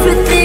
everything.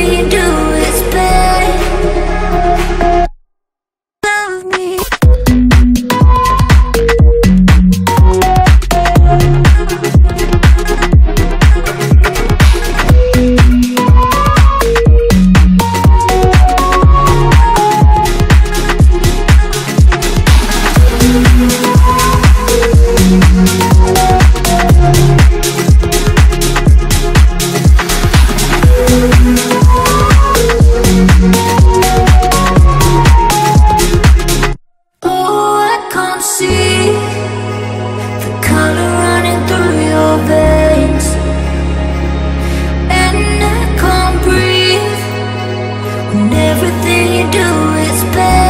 And everything you do is better.